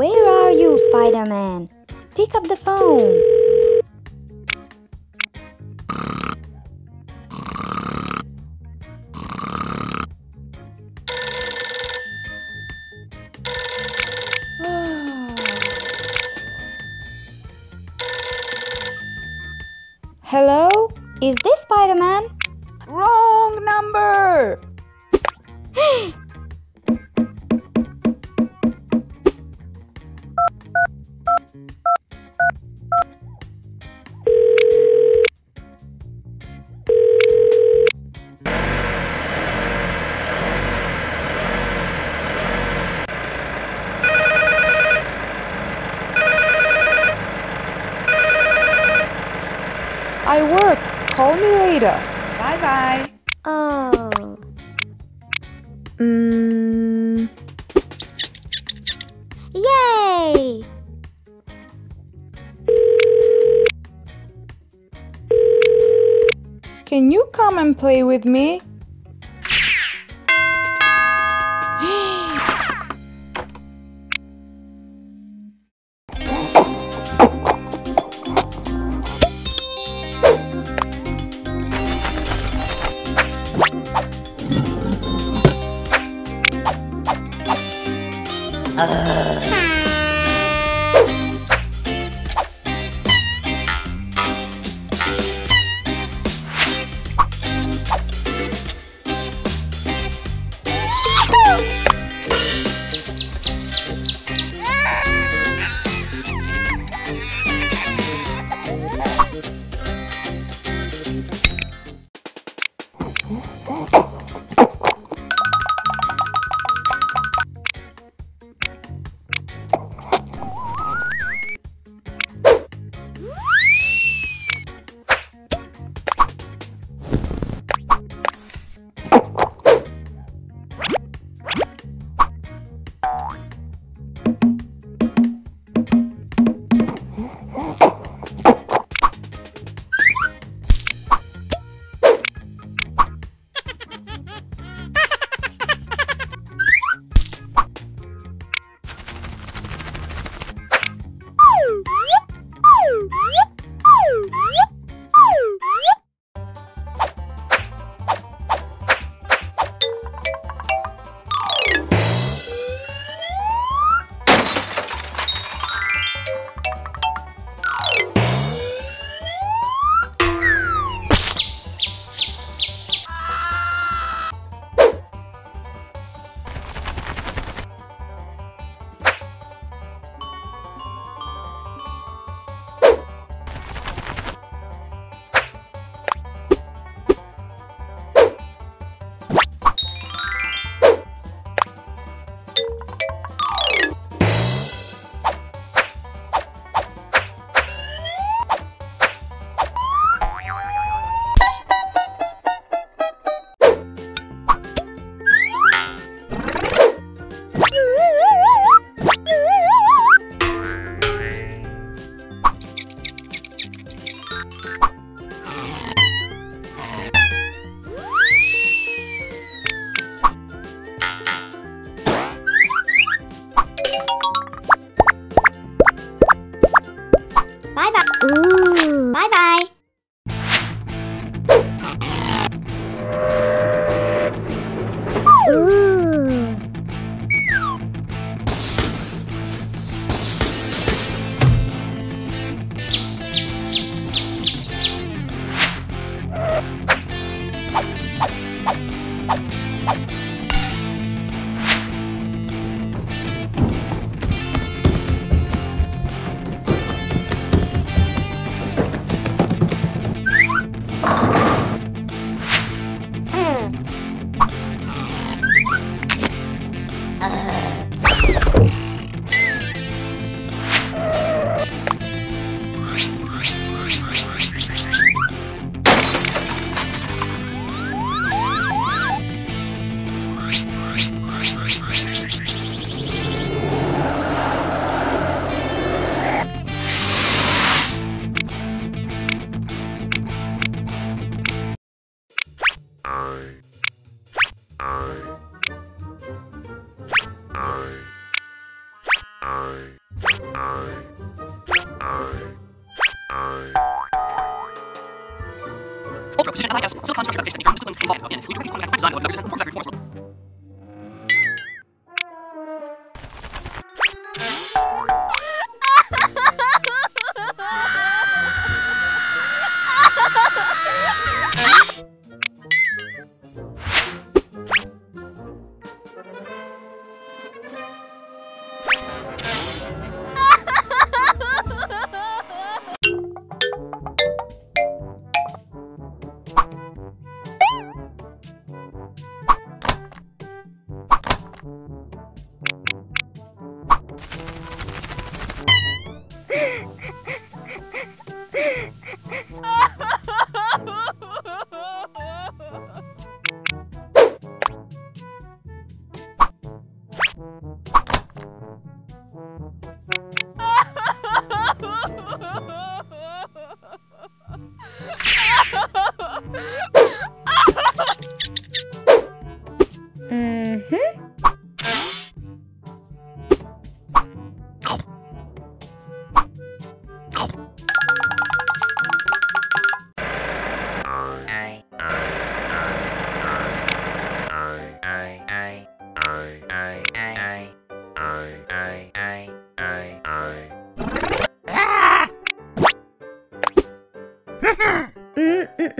Where are you, Spider Man? Pick up the phone. Hello? Is this Spider I work. Call me later. Bye bye. Oh. Mm, can you come and play with me? Uh... approach to identify as silicon structure that based on the disciplines involved in we directly contact design mode that is important factor force mode. you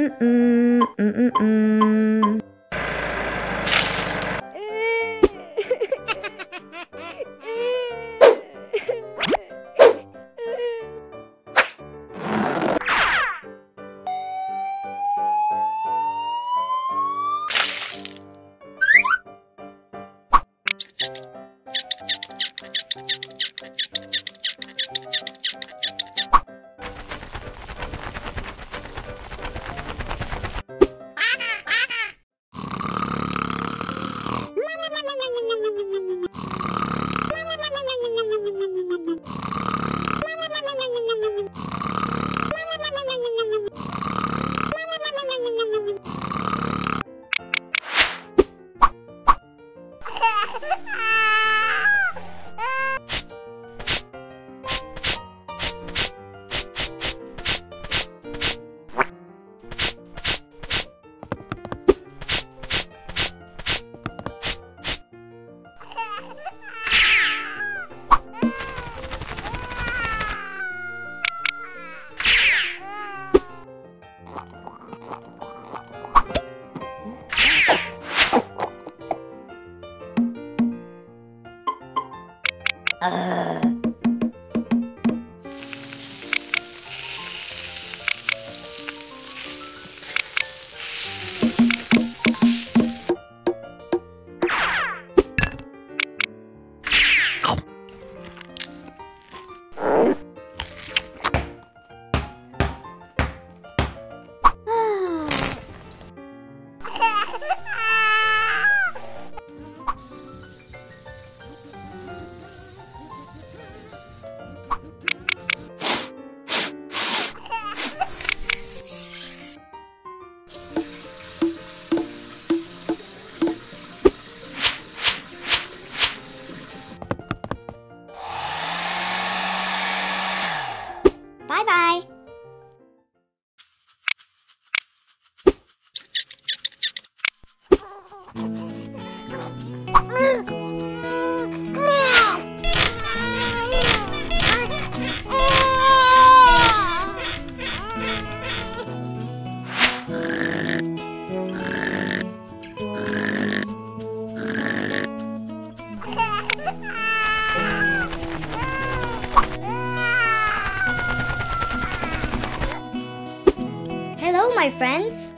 mm-mm. Uh. Hello, my friends.